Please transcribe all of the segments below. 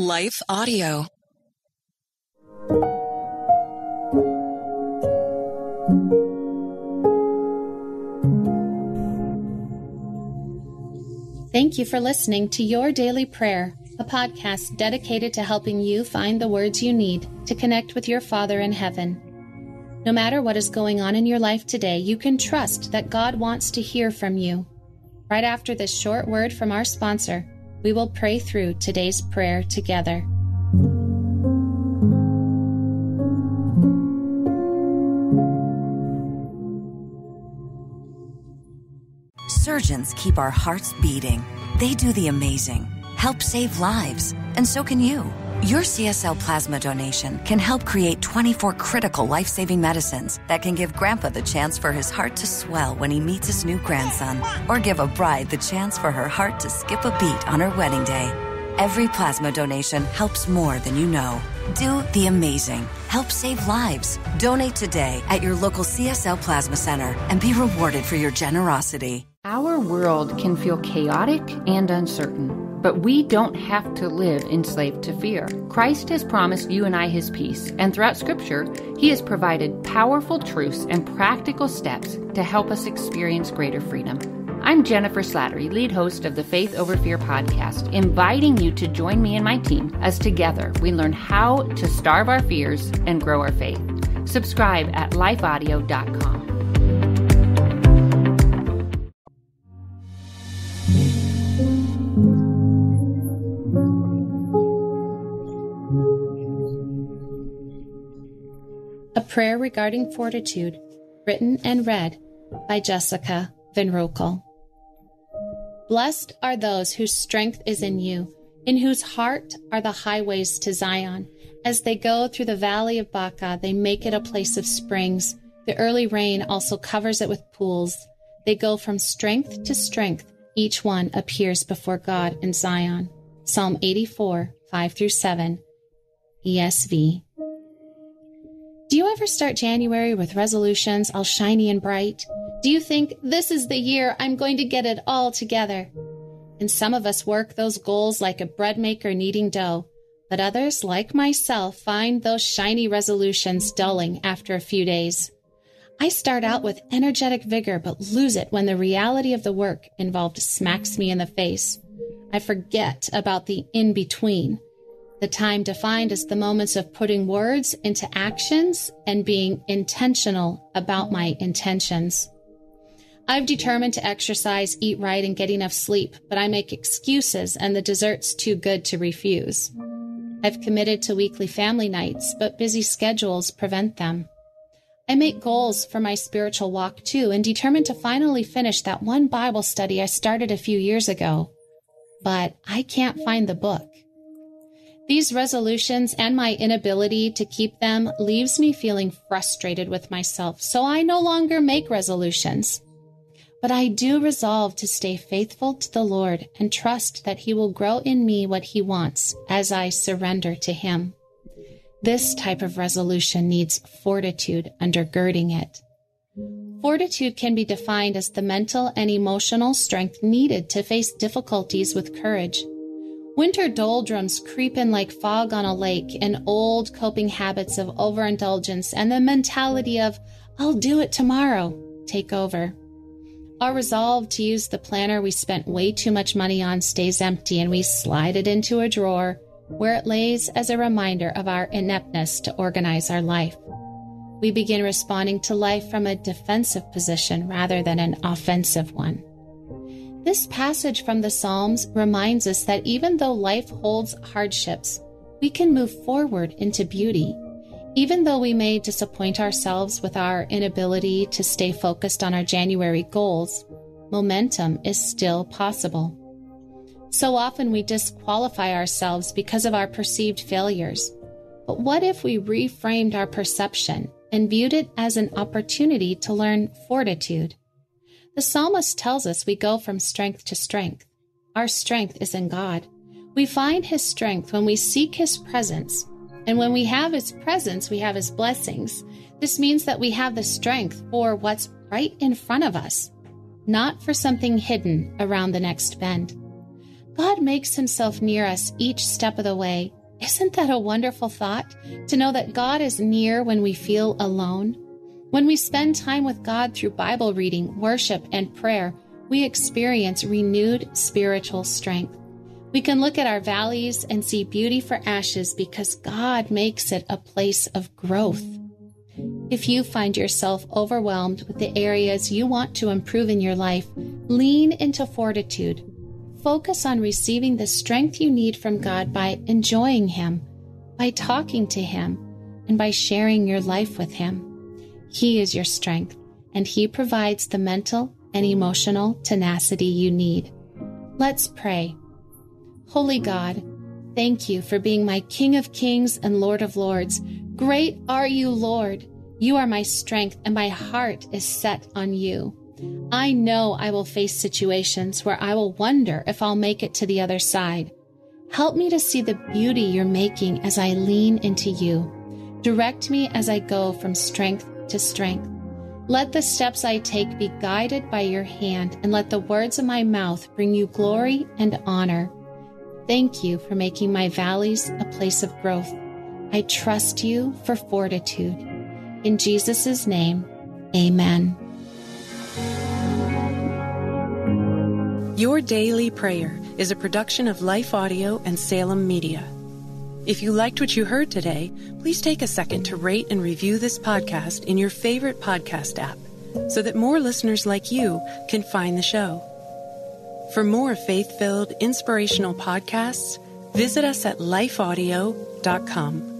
Life Audio. Thank you for listening to Your Daily Prayer, a podcast dedicated to helping you find the words you need to connect with your Father in heaven. No matter what is going on in your life today, you can trust that God wants to hear from you. Right after this short word from our sponsor, we will pray through today's prayer together. Surgeons keep our hearts beating. They do the amazing, help save lives, and so can you. Your CSL plasma donation can help create 24 critical life saving medicines that can give Grandpa the chance for his heart to swell when he meets his new grandson, or give a bride the chance for her heart to skip a beat on her wedding day. Every plasma donation helps more than you know. Do the amazing. Help save lives. Donate today at your local CSL Plasma Center and be rewarded for your generosity. Our world can feel chaotic and uncertain. But we don't have to live enslaved to fear. Christ has promised you and I his peace, and throughout Scripture, he has provided powerful truths and practical steps to help us experience greater freedom. I'm Jennifer Slattery, lead host of the Faith Over Fear podcast, inviting you to join me and my team as together we learn how to starve our fears and grow our faith. Subscribe at lifeaudio.com. prayer regarding fortitude, written and read by Jessica Van Roekel. Blessed are those whose strength is in you, in whose heart are the highways to Zion. As they go through the valley of Baca, they make it a place of springs. The early rain also covers it with pools. They go from strength to strength. Each one appears before God in Zion. Psalm 84, 5 through 7, ESV. Ever start January with resolutions all shiny and bright? Do you think this is the year I'm going to get it all together? And some of us work those goals like a bread maker kneading dough, but others, like myself, find those shiny resolutions dulling after a few days. I start out with energetic vigor, but lose it when the reality of the work involved smacks me in the face. I forget about the in between the time defined as the moments of putting words into actions and being intentional about my intentions. I've determined to exercise, eat right, and get enough sleep, but I make excuses and the dessert's too good to refuse. I've committed to weekly family nights, but busy schedules prevent them. I make goals for my spiritual walk too and determined to finally finish that one Bible study I started a few years ago. But I can't find the book. These resolutions and my inability to keep them leaves me feeling frustrated with myself, so I no longer make resolutions. But I do resolve to stay faithful to the Lord and trust that He will grow in me what He wants as I surrender to Him. This type of resolution needs fortitude undergirding it. Fortitude can be defined as the mental and emotional strength needed to face difficulties with courage. Winter doldrums creep in like fog on a lake, and old coping habits of overindulgence and the mentality of, I'll do it tomorrow, take over. Our resolve to use the planner we spent way too much money on stays empty, and we slide it into a drawer where it lays as a reminder of our ineptness to organize our life. We begin responding to life from a defensive position rather than an offensive one. This passage from the Psalms reminds us that even though life holds hardships, we can move forward into beauty. Even though we may disappoint ourselves with our inability to stay focused on our January goals, momentum is still possible. So often we disqualify ourselves because of our perceived failures. But what if we reframed our perception and viewed it as an opportunity to learn fortitude? The psalmist tells us we go from strength to strength. Our strength is in God. We find His strength when we seek His presence. And when we have His presence, we have His blessings. This means that we have the strength for what's right in front of us, not for something hidden around the next bend. God makes himself near us each step of the way. Isn't that a wonderful thought? To know that God is near when we feel alone? When we spend time with God through Bible reading, worship, and prayer, we experience renewed spiritual strength. We can look at our valleys and see beauty for ashes because God makes it a place of growth. If you find yourself overwhelmed with the areas you want to improve in your life, lean into fortitude. Focus on receiving the strength you need from God by enjoying Him, by talking to Him, and by sharing your life with Him. He is your strength, and He provides the mental and emotional tenacity you need. Let's pray. Holy God, thank you for being my King of Kings and Lord of Lords. Great are you, Lord. You are my strength, and my heart is set on you. I know I will face situations where I will wonder if I'll make it to the other side. Help me to see the beauty you're making as I lean into you. Direct me as I go from strength to strength. Let the steps I take be guided by your hand, and let the words of my mouth bring you glory and honor. Thank you for making my valleys a place of growth. I trust you for fortitude. In Jesus' name, amen. Your Daily Prayer is a production of Life Audio and Salem Media. If you liked what you heard today, please take a second to rate and review this podcast in your favorite podcast app so that more listeners like you can find the show. For more faith filled, inspirational podcasts, visit us at lifeaudio.com.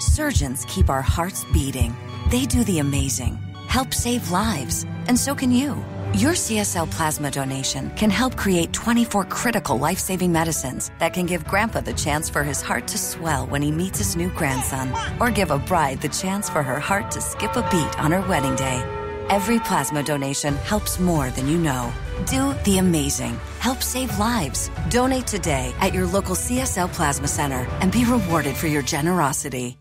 Surgeons keep our hearts beating. They do the amazing, help save lives, and so can you. Your CSL plasma donation can help create 24 critical life saving medicines that can give Grandpa the chance for his heart to swell when he meets his new grandson, or give a bride the chance for her heart to skip a beat on her wedding day. Every plasma donation helps more than you know. Do the amazing. Help save lives. Donate today at your local CSL Plasma Center and be rewarded for your generosity.